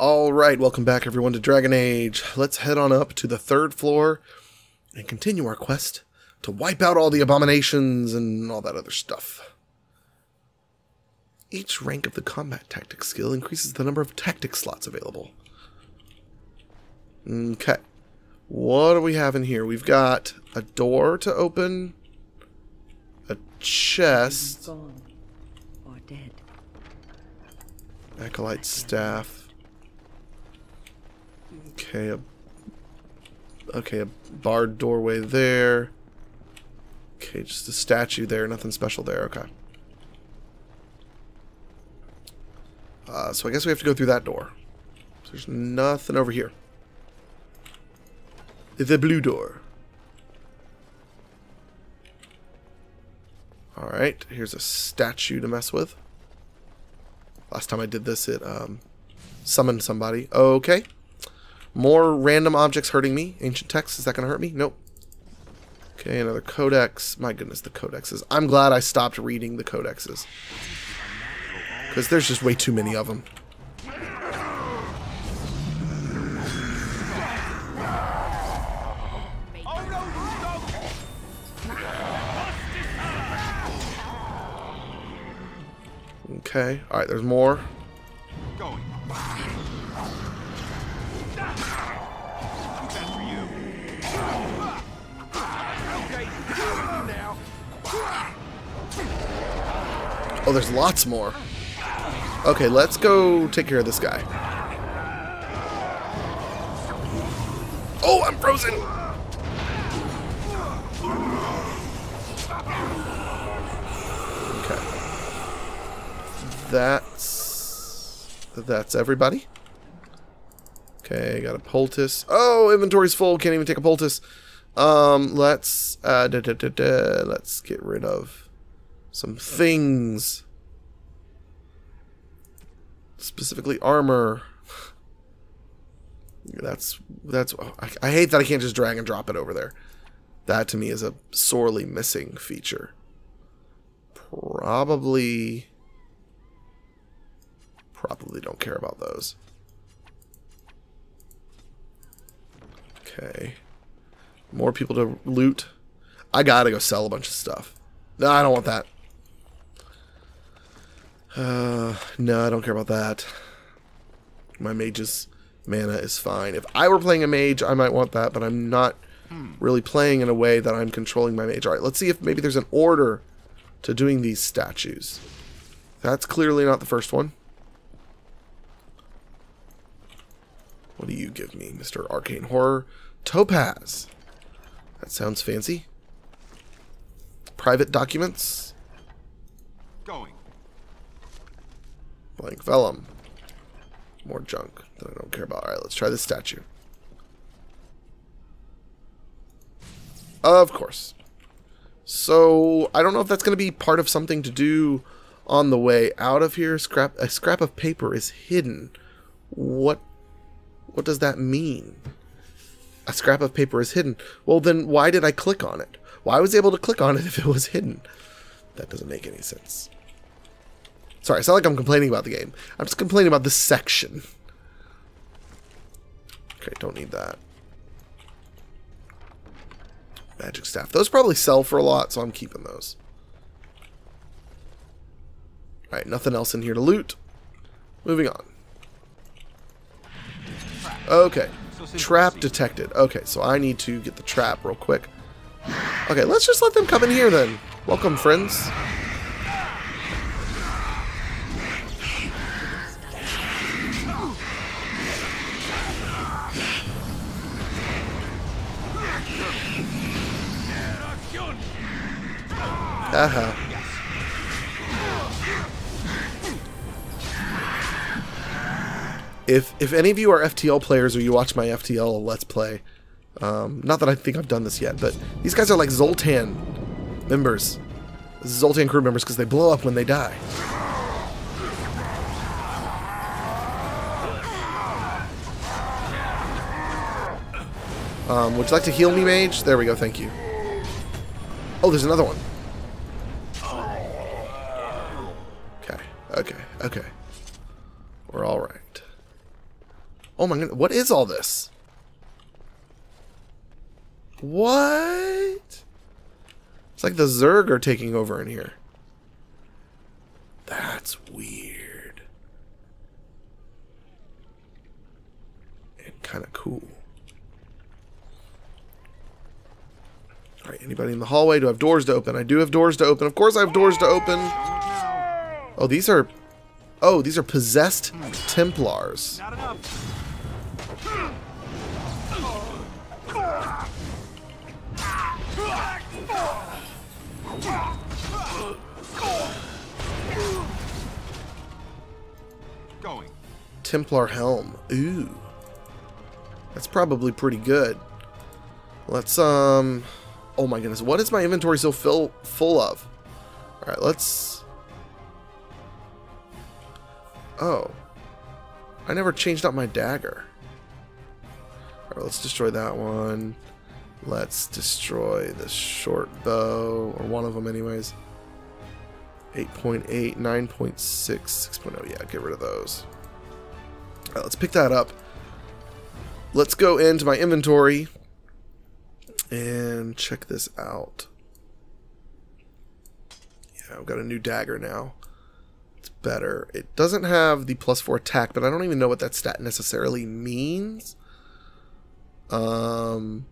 Alright, welcome back everyone to Dragon Age. Let's head on up to the third floor and continue our quest to wipe out all the abominations and all that other stuff. Each rank of the combat tactics skill increases the number of tactic slots available. Okay. What do we have in here? We've got a door to open, a chest, Gone or dead. acolyte staff. Okay, a okay, a barred doorway there. Okay, just a statue there, nothing special there. Okay. Uh, so I guess we have to go through that door. So there's nothing over here. The blue door. Alright, here's a statue to mess with. Last time I did this, it um, summoned somebody. Okay. More random objects hurting me. Ancient text, is that going to hurt me? Nope. Okay, another codex. My goodness, the codexes. I'm glad I stopped reading the codexes. Because there's just way too many of them. Okay, alright, there's more. Oh, there's lots more. Okay, let's go take care of this guy. Oh, I'm frozen! Okay. That's... That's everybody. Okay, got a poultice. Oh, inventory's full. Can't even take a poultice. Um, let's... Uh, da, da, da, let's get rid of some things. Specifically armor. That's that's I, I hate that I can't just drag and drop it over there. That to me is a sorely missing feature. Probably probably don't care about those. Okay. More people to loot. I gotta go sell a bunch of stuff. No, I don't want that. Uh, no, I don't care about that. My mage's mana is fine. If I were playing a mage, I might want that, but I'm not really playing in a way that I'm controlling my mage. Alright, let's see if maybe there's an order to doing these statues. That's clearly not the first one. What do you give me, Mr. Arcane Horror? Topaz. That sounds fancy. Private documents. Blank vellum. More junk that I don't care about. Alright, let's try this statue. Of course. So, I don't know if that's going to be part of something to do on the way out of here. Scrap A scrap of paper is hidden. What What does that mean? A scrap of paper is hidden. Well, then why did I click on it? Why was able to click on it if it was hidden? That doesn't make any sense. Sorry, I sound like I'm complaining about the game. I'm just complaining about this section. Okay, don't need that. Magic staff. Those probably sell for a lot, so I'm keeping those. Alright, nothing else in here to loot. Moving on. Okay. Trap detected. Okay, so I need to get the trap real quick. Okay, let's just let them come in here then. Welcome, friends. Haha. If if any of you are FTL players or you watch my FTL Let's Play, um, not that I think I've done this yet, but these guys are like Zoltan members. Zoltan crew members because they blow up when they die. Um, would you like to heal me, mage? There we go, thank you. Oh, there's another one. Okay, okay. We're alright. Oh my god, what is all this? What? It's like the Zerg are taking over in here. That's weird. And kind of cool. Alright, anybody in the hallway? Do I have doors to open? I do have doors to open. Of course I have doors to open. Oh, these are... Oh, these are possessed Templars. Going. Templar helm. Ooh. That's probably pretty good. Let's, um... Oh my goodness, what is my inventory so fill, full of? Alright, let's... Oh. I never changed out my dagger. Alright, let's destroy that one. Let's destroy the short bow, or one of them anyways. 8.8, 9.6, 6.0. Yeah, get rid of those. All right, let's pick that up. Let's go into my inventory and check this out. Yeah, I've got a new dagger now. It's better. It doesn't have the plus four attack, but I don't even know what that stat necessarily means. Um,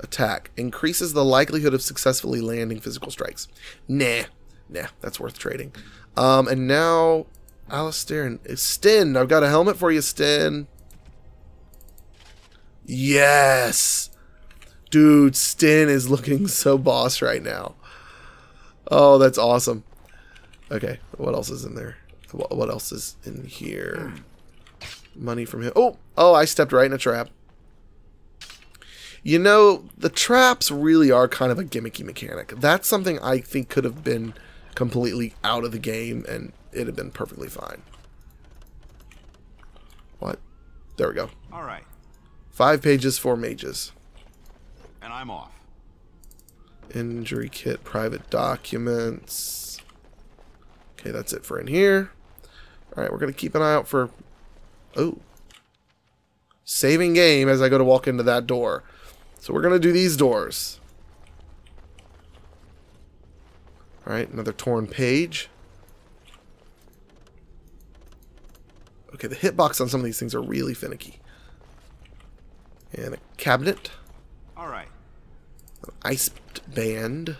attack increases the likelihood of successfully landing physical strikes. Nah, nah, that's worth trading. Um, and now Alistair and Sten. I've got a helmet for you, Sten. Yes, dude, Sten is looking so boss right now. Oh, that's awesome. Okay, what else is in there? What what else is in here? Hmm. Money from him. Oh, oh, I stepped right in a trap. You know, the traps really are kind of a gimmicky mechanic. That's something I think could have been completely out of the game and it'd have been perfectly fine. What? There we go. All right. Five pages, four mages. And I'm off. Injury kit, private documents. Okay, that's it for in here. Alright, we're going to keep an eye out for... Oh. Saving game as I go to walk into that door. So we're going to do these doors. Alright, another torn page. Okay, the hitbox on some of these things are really finicky. And a cabinet. All right. An iced band.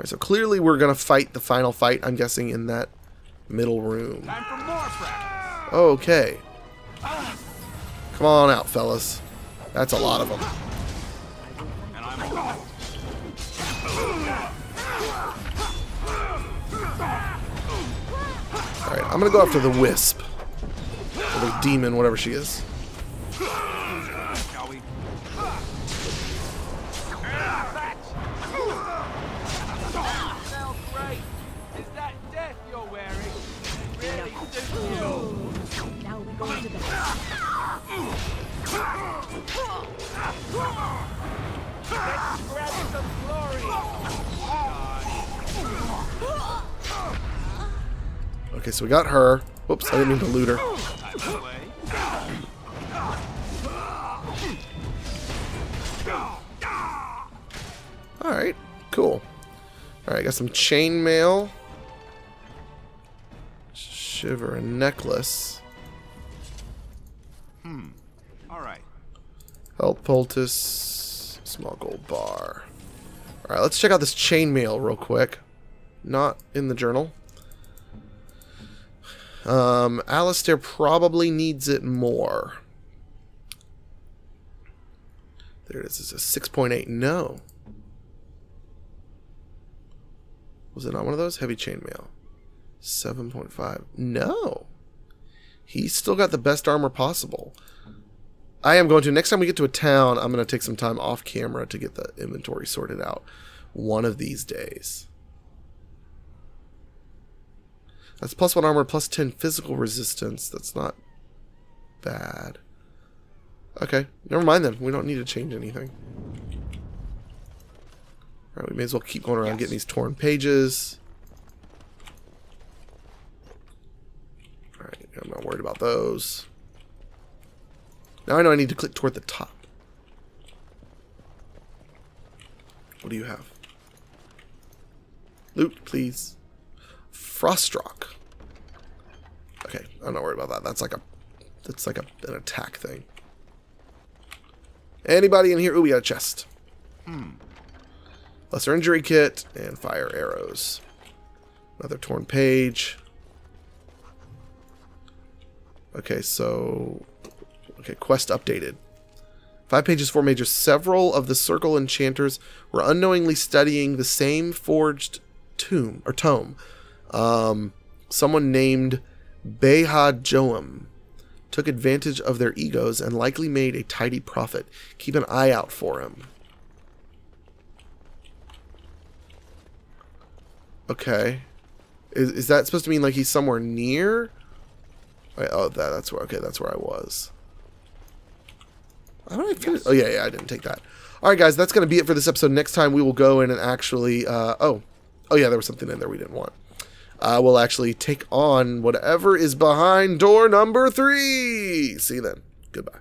Alright, so clearly we're going to fight the final fight, I'm guessing, in that middle room. Time for more. Okay. Come on out, fellas. That's a lot of them. And I'm off. Alright, I'm gonna go after the Wisp. Or the demon, whatever she is. Okay, so we got her. Whoops, I didn't mean to loot her. Time to play. Alright, cool. Alright, got some chainmail. Shiver a necklace. Hmm. All right. Health poultice. Small gold bar. Alright, let's check out this chainmail real quick. Not in the journal. Um, Alistair probably needs it more. There it is. It's a 6.8. No. Was it not one of those? Heavy chainmail. 7.5. No. He's still got the best armor possible. I am going to, next time we get to a town, I'm going to take some time off camera to get the inventory sorted out. One of these days. That's plus one armor, plus 10 physical resistance. That's not bad. Okay, never mind then. We don't need to change anything. Alright, we may as well keep going around Yes. getting these torn pages. Alright, I'm not worried about those. Now I know I need to click toward the top. What do you have? Loot, please. Frostrock. Okay, I'm not worried about that. That's like a that's like a, an attack thing. Anybody in here? Ooh, we got a chest. Hmm. Lesser injury kit and fire arrows. Another torn page. Okay, so okay, quest updated. Five pages, four mages. Several of the circle enchanters were unknowingly studying the same forged tomb or tome. Um, someone named Behad Joam took advantage of their egos and likely made a tidy profit. Keep an eye out for him. Okay. Is, is that supposed to mean like he's somewhere near? Wait, oh, that, that's where. Okay, that's where I was. How did I finish? Oh yeah, yeah, I didn't take that. All right, guys, that's gonna be it for this episode. Next time we will go in and actually. Uh, oh, oh yeah, there was something in there we didn't want. Uh, we'll actually take on whatever is behind door number three. See you then. Goodbye.